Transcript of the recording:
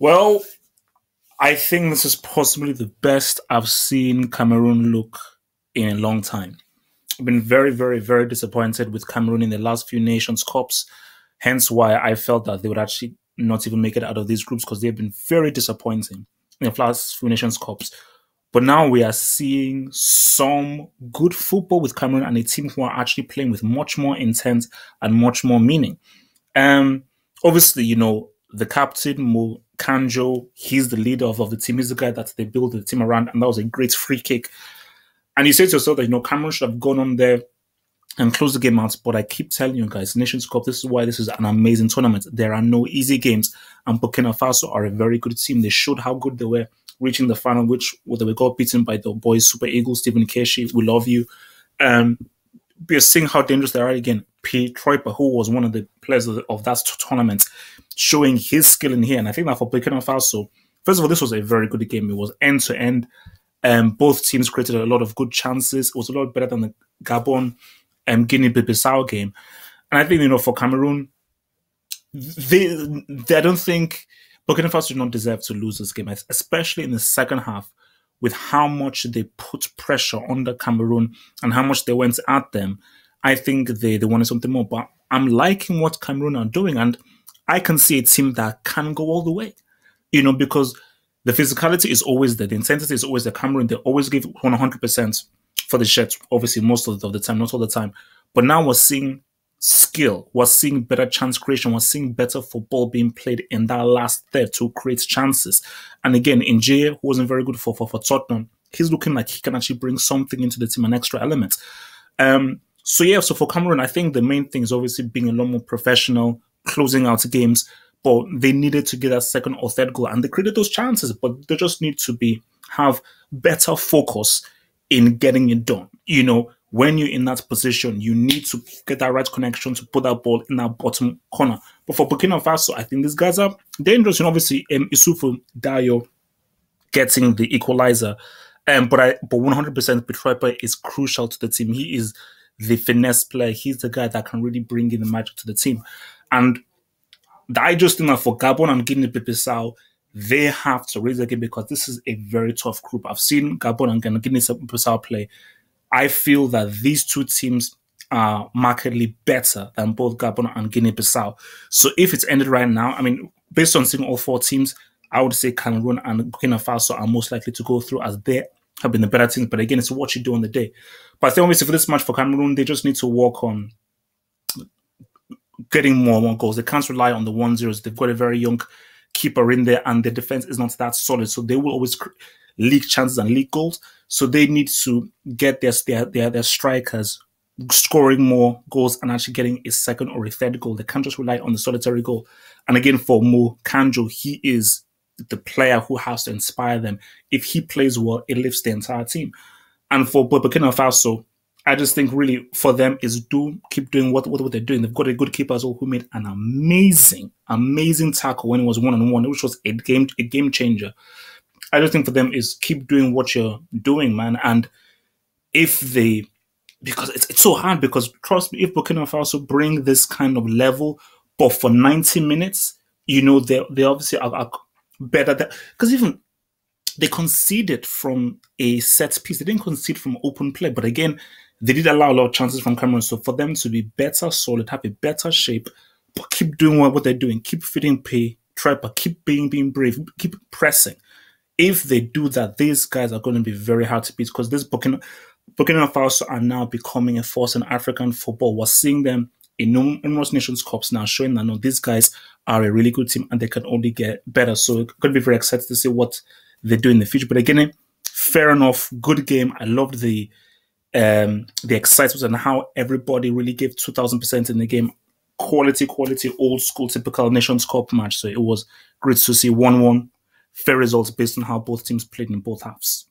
Well, I think this is possibly the best I've seen Cameroon look in a long time. I've been very, very, very disappointed with Cameroon in the last few Nations Cups. Hence why I felt that they would actually not even make it out of these groups because they've been very disappointing in the last few Nations Cups. But now we are seeing some good football with Cameroon and a team who are actually playing with much more intent and much more meaning. Um, obviously, you know, the captain, Mo Kandjo, he's the leader of, of the team. He's the guy that they built the team around, and that was a great free kick. And you say to yourself that, you know, Cameroon should have gone on there and close the game out. But I keep telling you guys, Nations Cup, this is why this is an amazing tournament. There are no easy games, and Burkina Faso are a very good team. They showed how good they were reaching the final, which they were got beaten by the boys Super Eagles, Stephen Keshi. We love you. Um, we're seeing how dangerous they are again. Pitroipa, who was one of the players of, the, of that tournament, showing his skill in here. And I think that for Burkina Faso, first of all, this was a very good game. It was end to end. Um, both teams created a lot of good chances. It was a lot better than the Gabon um, Guinea Bissau game. And I think, you know, for Cameroon, they, they I don't think Burkina Faso did not deserve to lose this game, especially in the second half, with how much they put pressure on the Cameroon and how much they went at them. I think they, they wanted something more. But I'm liking what Cameroon are doing, and I can see a team that can go all the way. You know, because the physicality is always there, the intensity is always there. Cameroon, they always give 100% for the shirt, obviously, most of the time, not all the time. But now we're seeing skill. We're seeing better chance creation. We're seeing better football being played in that last third to create chances. And again, Njie, who wasn't very good for, for, for Tottenham, he's looking like he can actually bring something into the team, an extra element. Um, so yeah, so for Cameroon, I think the main thing is obviously being a lot more professional, closing out games. But they needed to get that second or third goal, and they created those chances. But they just need to be have better focus in getting it done. You know, when you're in that position, you need to get that right connection to put that ball in that bottom corner. But for Burkina Faso, I think these guys are dangerous. And obviously, um, Issoufou Dayo getting the equalizer. Um, but I, but 100% Pitroipa is crucial to the team. He is the finesse player. He's the guy that can really bring in the magic to the team. And I just think that for Gabon and Guinea-Bissau, they have to raise game because this is a very tough group. I've seen Gabon and Guinea-Bissau play I feel that these two teams are markedly better than both Gabon and Guinea-Bissau. So if it's ended right now, I mean, based on seeing all four teams, I would say Cameroon and Burkina Faso are most likely to go through as they have been the better teams. But again, it's what you do on the day. But I think obviously for this match for Cameroon, they just need to work on getting more more goals. They can't rely on the one zeros. They've got a very young keeper in there, and the defense is not that solid. So they will always leak chances and leak goals. So they need to get their, their, their, their strikers scoring more goals and actually getting a second or a third goal. They can't just rely on the solitary goal. And again, for Moukandjo, he is the player who has to inspire them. If he plays well, it lifts the entire team. And for Burkina Faso, I just think really for them is do keep doing what, what, what they're doing. They've got a good keeper as well who made an amazing, amazing tackle when it was one on one, which was a game a game changer. I just think for them is keep doing what you're doing, man. And if they, because it's, it's so hard, because trust me, if Burkina Faso bring this kind of level, but for 90 minutes, you know, they, they obviously are, are better. Because even they conceded from a set piece, they didn't concede from open play. But again, they did allow a lot of chances from Cameroon. So for them to be better solid, have a better shape, but keep doing what, what they're doing, keep feeding pay, try, but keep being being brave, keep pressing if they do that, these guys are going to be very hard to beat because this Burkina, Burkina Faso are now becoming a force in African football. We're seeing them in numerous nations cups now, showing that no, these guys are a really good team and they can only get better. So I'm going to be very excited to see what they do in the future. But again, fair enough, good game. I loved the um, the excitement and how everybody really gave two thousand percent in the game. Quality, quality, old school, typical Nations Cup match. So it was great to see one one fair results based on how both teams played in both halves.